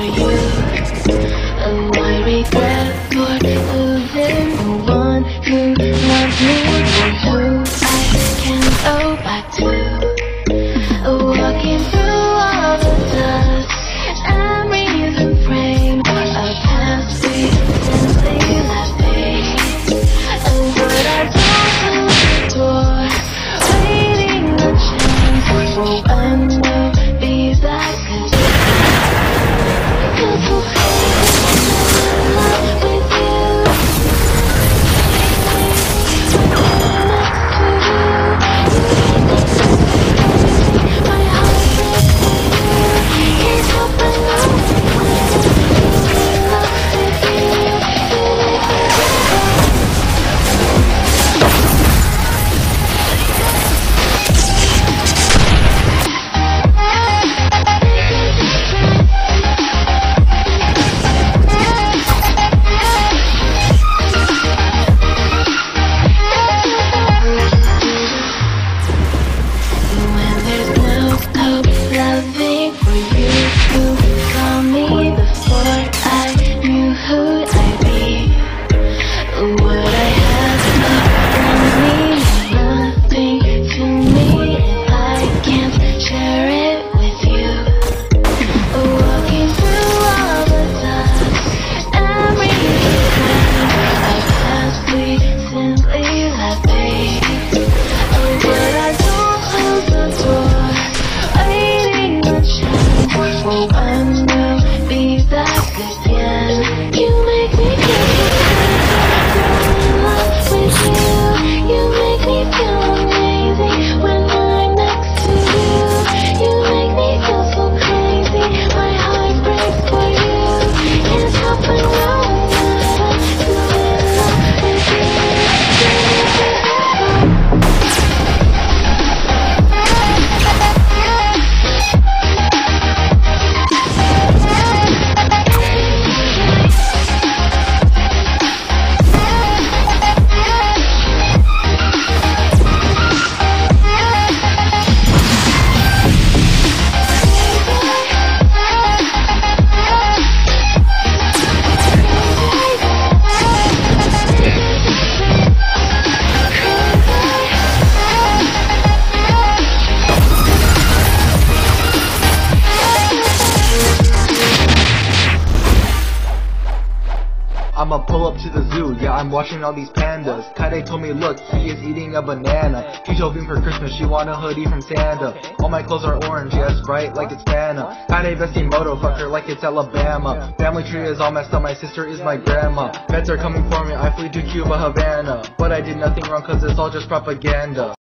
For you. Oh, I regret for losing the one who loved me I can't go back to. I'ma pull up to the zoo, yeah, I'm watching all these pandas. Kaide told me, look, he is eating a banana. He told me for Christmas she want a hoodie from Santa. All my clothes are orange, yes, right, like it's Fanta. Kaide bestie moto, fuck her like it's Alabama. Family tree is all messed up, my sister is my grandma. Feds are coming for me, I flee to Cuba, Havana. But I did nothing wrong cause it's all just propaganda.